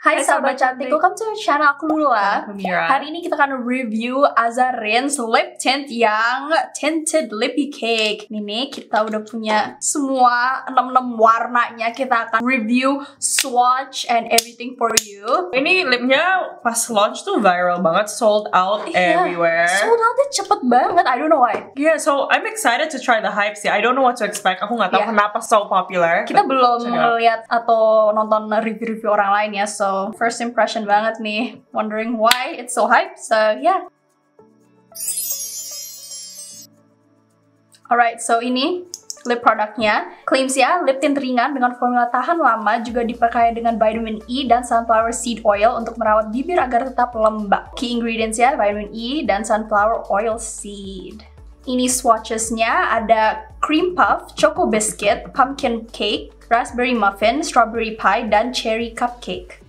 Hai sahabat cantik, welcome to channel aku Lula. Hari ini kita akan review Azarin's lip tint yang tinted lippy cake. Ini nih kita udah punya semua 66 warnanya. Kita akan review, swatch, and everything for you. Ini lipnya pas launch tuh viral banget, sold out Iya, everywhere. Sold outnya cepet banget, I don't know why. Yeah, so I'm excited to try the hype sih. I don't know what to expect. Aku nggak tahu Yeah. kenapa so popular. Kita belum ngeliat atau nonton review-review orang lain ya, so first impression banget nih. Wondering why it's so hype, so yeah. Alright, so ini lip produknya. Claims ya, lip tint ringan dengan formula tahan lama juga dipakai dengan vitamin E dan sunflower seed oil untuk merawat bibir agar tetap lembab. Key ingredients ya, vitamin E dan sunflower oil seed. Ini swatchesnya ada cream puff, choco biscuit, pumpkin cake, raspberry muffin, strawberry pie, dan cherry cupcake.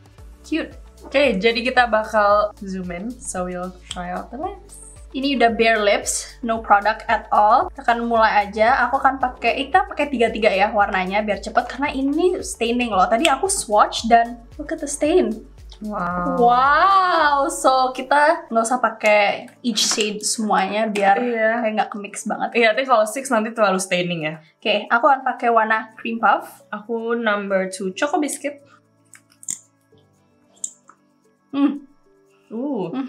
Cute. Oke, jadi kita bakal zoom in, so we'll try out the lips. Ini udah bare lips, no product at all. Kita akan mulai aja. Aku akan pakai, kita pakai tiga-tiga ya warnanya biar cepet karena ini staining loh. Tadi aku swatch dan look at the stain. Wow. Wow, so kita nggak usah pakai each shade semuanya biar Iya. kayak nggak kemix banget. Iya, tapi kalau six nanti terlalu staining ya. Oke, aku akan pakai warna cream puff. Aku number two, choco biscuit. Hmm, Ooh. Mm.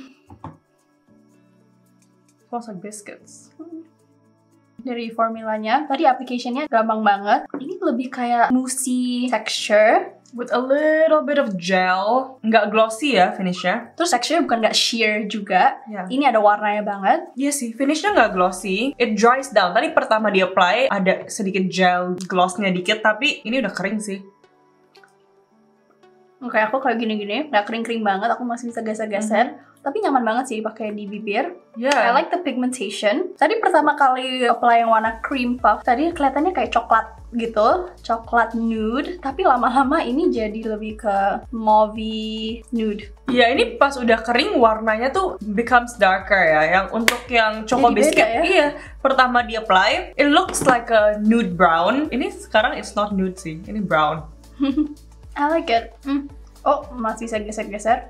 Smells like biscuits. dari formulanya. Tadi applicationnya gampang banget. Ini lebih kayak moussey texture. With a little bit of gel. Nggak glossy ya finishnya. Terus texture bukan nggak sheer juga. Ya. Ini ada warnanya banget. Iya sih, finishnya nggak glossy. It dries down. Tadi pertama di apply ada sedikit gel glossnya dikit, tapi ini udah kering sih. Oke, aku kayak gini-gini, nggak kering-kering banget. Aku masih bisa geser-geser. Tapi nyaman banget sih pakai di bibir. I Yeah. like the pigmentation. Tadi pertama kali apply yang warna cream puff, tadi kelihatannya kayak coklat gitu, coklat nude. Tapi lama-lama ini jadi lebih ke mauve nude. Iya, ini pas udah kering warnanya tuh becomes darker ya. Yang untuk yang choco Jadi beda biscuit, ya? iya. Pertama di apply, it looks like a nude brown. Ini sekarang it's not nude sih, ini brown. I like it. Hmm. Oh, masih bisa geser-geser.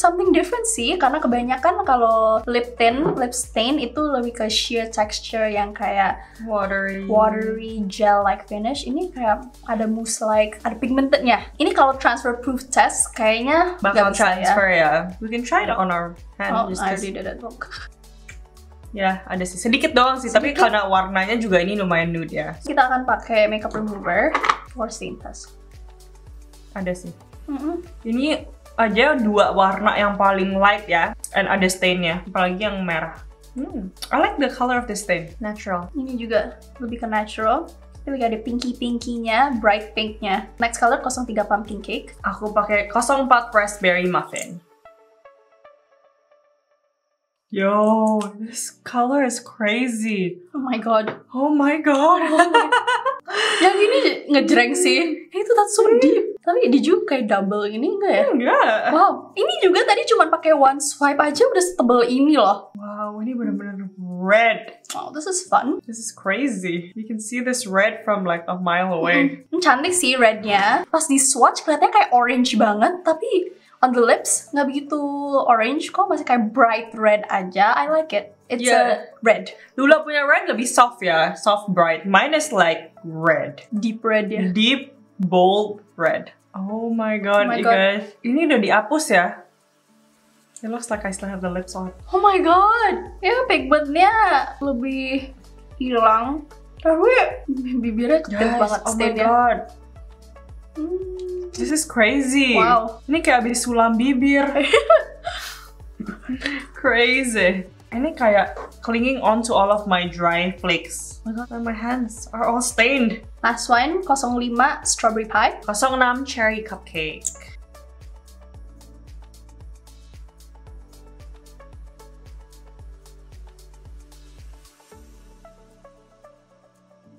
Something different sih karena kebanyakan kalau lip tint, lip stain itu lebih ke sheer texture yang kayak Watery. watery gel like finish. Ini kayak ada mousse like ada pigmentednya. Ini kalau transfer proof test kayaknya Bakal transfer ya. We can try it on our Ya. hand. Oh, just I already did it. Look. Ya, ada sih. Sedikit doang sih, tapi Sedikit. karena warnanya juga ini lumayan nude ya. Kita akan pakai makeup remover for stain test. Ada sih. Mm-mm. Ini aja dua warna yang paling light ya, and ada stainnya, apalagi yang merah. Hmm, I like the color of the stain, natural. Ini juga lebih ke natural. Tapi ada pinky-pinkynya, bright pinknya. Next color 03 pumpkin cake. Aku pakai 04 raspberry muffin. Yo, this color is crazy. Oh my god. Oh my god. Yang ini ngejreng sih. Itu that's so deep. Tapi dia juga kayak double ini enggak ya? Enggak. Wow, ini juga tadi cuma pakai one swipe aja udah setebel ini loh. Wow, ini bener-bener red. Wow, this is fun. This is crazy. You can see this red from like a mile away. Hmm, cantik sih rednya. Pas di swatch kelihatannya kayak orange banget, tapi on the lips nggak begitu orange kok masih kayak bright red aja. I like it. It's Yeah. a red, Lula punya red lebih soft ya, soft bright. Mine is like red. deep red ya. Deep, bold red. Oh my god, Oh my you God. guys. Ini udah dihapus ya. It looks like I still have the lips on. Oh my god, ya pigmentnya lebih hilang. Tapi bibirnya ketip banget oh my god. Hmm. This is crazy. Wow. Ini kayak abis sulam bibir. crazy. Ini kayak clinging on to all of my dry flakes. Oh my god, my hands are all stained. Last one 05 strawberry pie. 06 cherry cupcake.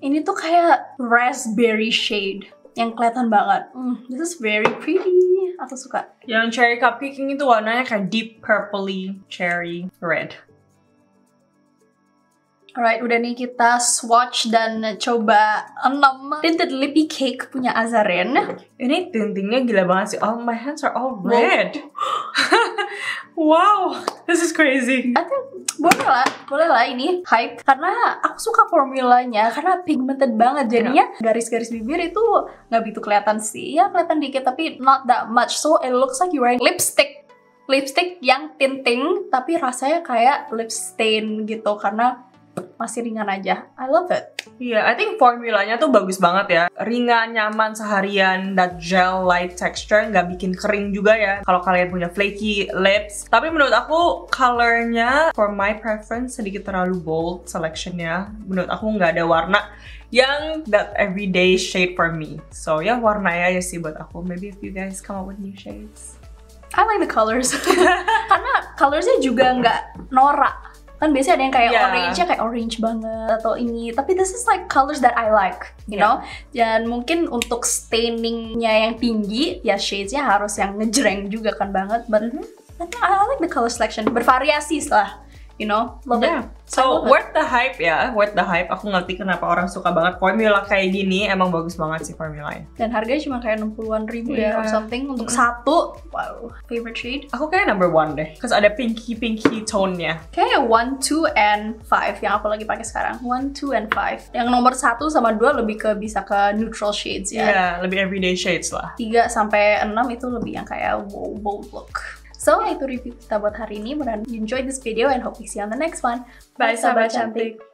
Ini tuh kayak raspberry shade yang kelihatan banget. Hmm, this is very pretty. Aku suka. Yang cherry cupcake ini tuh warnanya kayak deep purpley cherry red. Alright, udah nih kita swatch dan coba 6 tinted lippy cake punya Azaren. Ini tintingnya gila banget sih. All my hands are all red. wow, this is crazy. I think boleh lah, boleh lah ini hype karena aku suka formulanya karena pigmented banget jadinya garis-garis bibir itu nggak begitu kelihatan sih ya kelihatan dikit tapi not that much so it looks like you wearing lipstick lipstick yang tinting tapi rasanya kayak lip stain gitu karena masih ringan aja. I love it. Iya, yeah, I think formulanya tuh bagus banget ya. Ringan, nyaman seharian, that gel light texture, nggak bikin kering juga ya. Kalau kalian punya flaky lips. Tapi menurut aku colornya, for my preference, sedikit terlalu bold selectionnya. Menurut aku nggak ada warna yang that everyday shade for me. So ya yeah, warnanya aja sih buat aku. Maybe if you guys come up with new shades. I like the colors. Karena colorsnya juga nggak norak kan biasanya ada yang kayak yeah. orange kayak orange banget atau ini tapi this is like colors that I like you yeah. know dan mungkin untuk stainingnya yang tinggi ya shadesnya harus yang ngejreng juga kan banget but mm -hmm. I like the color selection bervariasi lah you know love yeah. it So worth the hype ya, worth the hype. Aku ngerti kenapa orang suka banget formula kayak gini. Emang bagus banget sih formulanya. Dan harganya cuma kayak 60-an ribu yeah. ya or something untuk mm. satu. Wow, favorite shade. Aku kayak number one deh, cause ada pinky pinky tone-nya. Kayak one, two, and five yang aku lagi pakai sekarang. One, two, and five. Yang nomor satu sama dua lebih ke bisa ke neutral shades ya. Iya, yeah, lebih everyday shades lah. Tiga sampai enam itu lebih yang kayak wow, bold look. So, itu review kita buat hari ini. Mudah-mudahan you enjoy this video and hope we see you on the next one. Bye, Bye sahabat cantik. cantik.